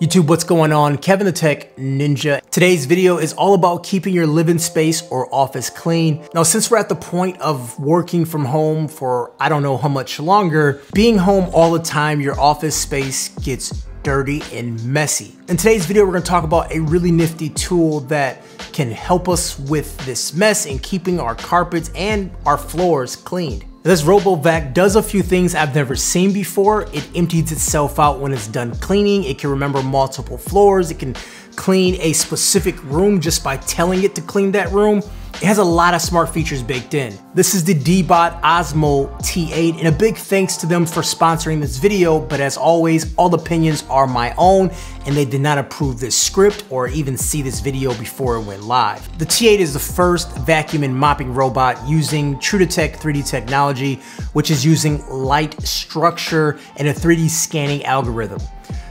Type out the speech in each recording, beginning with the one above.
YouTube, what's going on? Kevin the Tech Ninja. Today's video is all about keeping your living space or office clean. Now, since we're at the point of working from home for I don't know how much longer, being home all the time, your office space gets dirty and messy. In today's video, we're gonna talk about a really nifty tool that can help us with this mess and keeping our carpets and our floors cleaned. This RoboVac does a few things I've never seen before. It empties itself out when it's done cleaning. It can remember multiple floors. It can clean a specific room just by telling it to clean that room. It has a lot of smart features baked in. This is the Deebot OZMO T8 and a big thanks to them for sponsoring this video, but as always, all opinions are my own and they did not approve this script or even see this video before it went live. The T8 is the first vacuum and mopping robot using TrueDetect 3D technology, which is using light structure and a 3D scanning algorithm.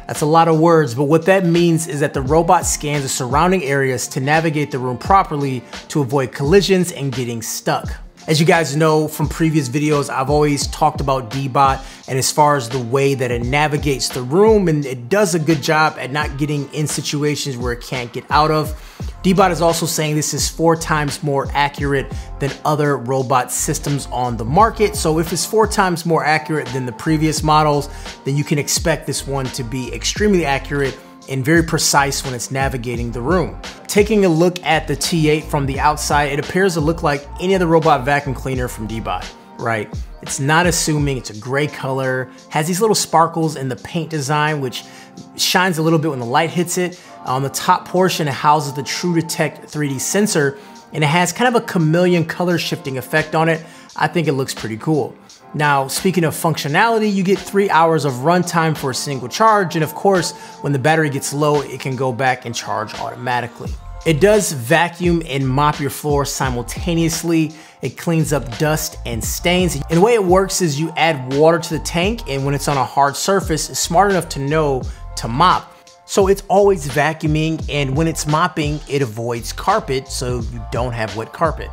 That's a lot of words, but what that means is that the robot scans the surrounding areas to navigate the room properly to avoid collisions and getting stuck. As you guys know from previous videos, I've always talked about Deebot and as far as the way that it navigates the room and it does a good job at not getting in situations where it can't get out of. Deebot is also saying this is four times more accurate than other robot systems on the market. So if it's four times more accurate than the previous models, then you can expect this one to be extremely accurate and very precise when it's navigating the room. Taking a look at the T8 from the outside, it appears to look like any other robot vacuum cleaner from Deebot, right? It's not assuming, it's a gray color, has these little sparkles in the paint design, which shines a little bit when the light hits it. On the top portion, it houses the TrueDetect 3D sensor, and it has kind of a chameleon color shifting effect on it. I think it looks pretty cool. Now, speaking of functionality, you get three hours of runtime for a single charge, and of course, when the battery gets low, it can go back and charge automatically. It does vacuum and mop your floor simultaneously. It cleans up dust and stains. And the way it works is you add water to the tank, and when it's on a hard surface, it's smart enough to know to mop. So it's always vacuuming and when it's mopping, it avoids carpet so you don't have wet carpet.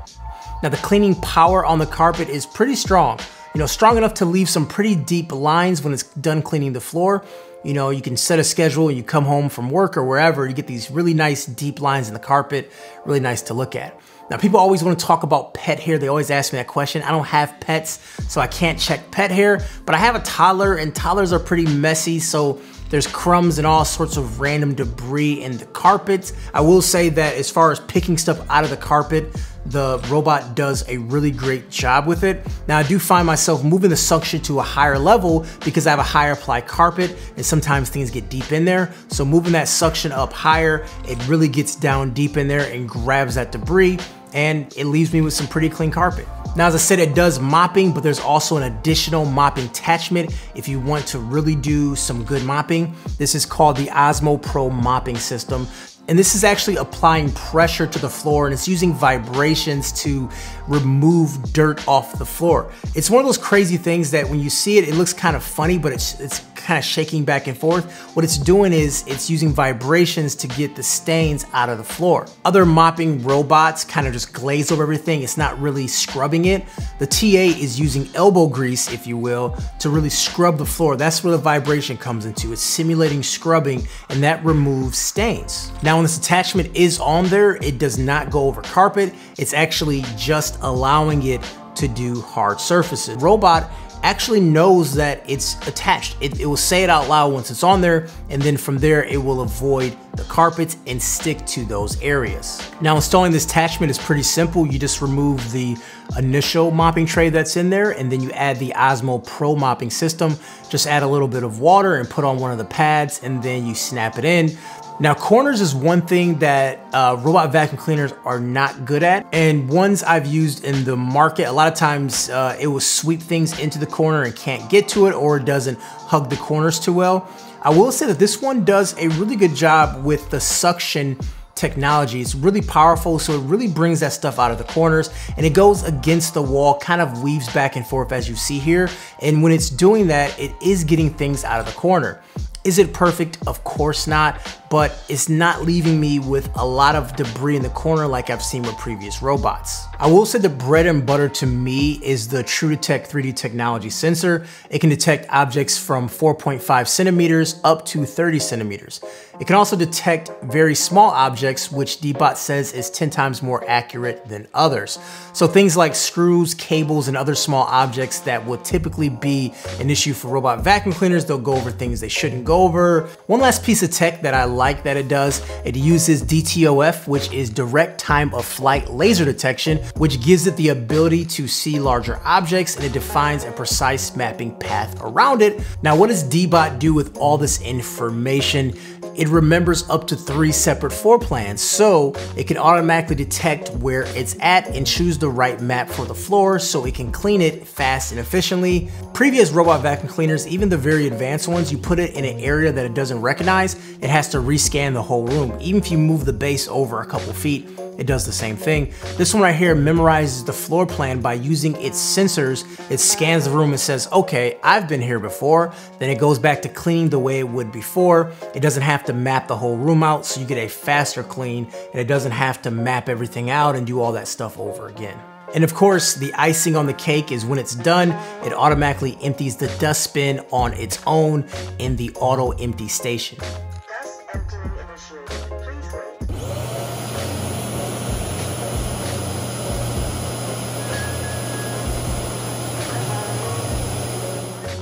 Now the cleaning power on the carpet is pretty strong. You know, strong enough to leave some pretty deep lines when it's done cleaning the floor. You know, you can set a schedule and you come home from work or wherever, you get these really nice deep lines in the carpet, really nice to look at. Now, people always want to talk about pet hair. They always ask me that question. I don't have pets, so I can't check pet hair, but I have a toddler and toddlers are pretty messy, so there's crumbs and all sorts of random debris in the carpets. I will say that as far as picking stuff out of the carpet, the robot does a really great job with it. Now I do find myself moving the suction to a higher level because I have a higher ply carpet and sometimes things get deep in there. So moving that suction up higher, it really gets down deep in there and grabs that debris and it leaves me with some pretty clean carpet. Now, as I said, it does mopping, but there's also an additional mopping attachment if you want to really do some good mopping. This is called the OZMO Pro mopping system. And this is actually applying pressure to the floor and it's using vibrations to remove dirt off the floor. It's one of those crazy things that when you see it, it looks kind of funny, but it's, it's kind of shaking back and forth. What it's doing is it's using vibrations to get the stains out of the floor. Other mopping robots kind of just glaze over everything. It's not really scrubbing it. The T8 is using elbow grease, if you will, to really scrub the floor. That's where the vibration comes into. It's simulating scrubbing and that removes stains. Now when this attachment is on there, it does not go over carpet. It's actually just allowing it to do hard surfaces. Robot actually knows that it's attached. It, it, will say it out loud once it's on there, and then from there, it will avoid the carpets and stick to those areas. Now, installing this attachment is pretty simple. You just remove the initial mopping tray that's in there, and then you add the OZMO Pro mopping system. Just add a little bit of water and put on one of the pads, and then you snap it in. Now, corners is one thing that uh, robot vacuum cleaners are not good at. And ones I've used in the market, a lot of times uh, it will sweep things into the corner and can't get to it or it doesn't hug the corners too well. I will say that this one does a really good job with the suction technology. It's really powerful, so it really brings that stuff out of the corners and it goes against the wall, kind of weaves back and forth as you see here. And when it's doing that, it is getting things out of the corner. Is it perfect? Of course not, but it's not leaving me with a lot of debris in the corner like I've seen with previous robots. I will say the bread and butter to me is the TrueDetect 3D technology sensor. It can detect objects from 4.5 centimeters up to 30 centimeters. It can also detect very small objects, which Deebot says is 10 times more accurate than others. So things like screws, cables, and other small objects that would typically be an issue for robot vacuum cleaners, they'll go over things they shouldn't go over. One last piece of tech that I like that it does, it uses DTOF, which is direct time of flight laser detection, which gives it the ability to see larger objects and it defines a precise mapping path around it. Now, what does Deebot do with all this information? It remembers up to three separate floor plans, so it can automatically detect where it's at and choose the right map for the floor so it can clean it fast and efficiently. Previous robot vacuum cleaners, even the very advanced ones, you put it in an area that it doesn't recognize, it has to rescan the whole room. Even if you move the base over a couple feet, it does the same thing. This one right here memorizes the floor plan by using its sensors. It scans the room and says, okay, I've been here before. Then it goes back to cleaning the way it would before. It doesn't have to map the whole room out, so you get a faster clean, and it doesn't have to map everything out and do all that stuff over again. And of course, the icing on the cake is when it's done, it automatically empties the dustbin on its own in the auto empty station.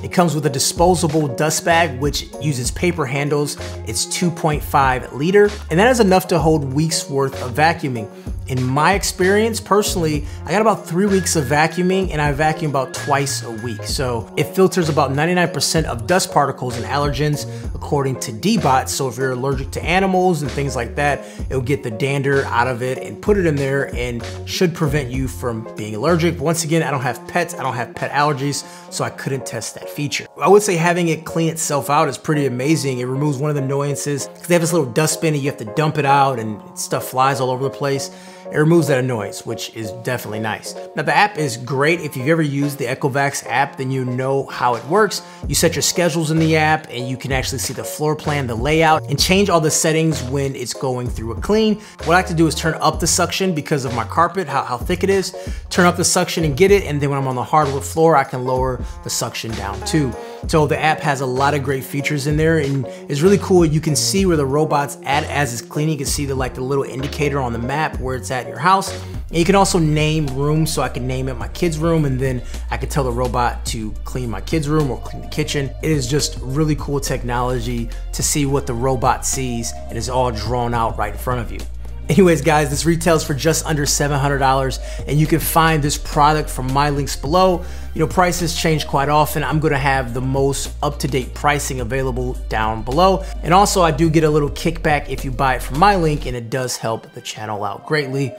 It comes with a disposable dust bag, which uses paper handles. It's 2.5 liter, and that is enough to hold weeks worth of vacuuming. In my experience, personally, I got about three weeks of vacuuming and I vacuum about twice a week. So it filters about 99% of dust particles and allergens according to Deebot. So if you're allergic to animals and things like that, it'll get the dander out of it and put it in there and should prevent you from being allergic. Once again, I don't have pets, I don't have pet allergies, so I couldn't test that feature. I would say having it clean itself out is pretty amazing. It removes one of the annoyances because they have this little dustbin and you have to dump it out and stuff flies all over the place it removes that annoyance, which is definitely nice. Now the app is great. If you've ever used the Ecovacs app, then you know how it works. You set your schedules in the app and you can actually see the floor plan, the layout, and change all the settings when it's going through a clean. What I like to do is turn up the suction because of my carpet, how, how thick it is, turn up the suction and get it, and then when I'm on the hardwood floor, I can lower the suction down too. So the app has a lot of great features in there and it's really cool. You can see where the robot's at as it's cleaning. You can see the like the little indicator on the map where it's at in your house. And you can also name rooms, so I can name it my kid's room and then I can tell the robot to clean my kid's room or clean the kitchen. It is just really cool technology to see what the robot sees and it's all drawn out right in front of you. Anyways, guys, this retails for just under $700 and you can find this product from my links below. You know, prices change quite often. I'm gonna have the most up-to-date pricing available down below. And also I do get a little kickback if you buy it from my link and it does help the channel out greatly.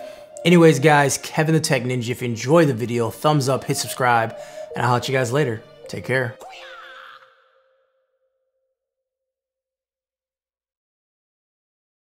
Anyways, guys, Kevin the Tech Ninja, if you enjoyed the video, thumbs up, hit subscribe, and I'll catch you guys later. Take care.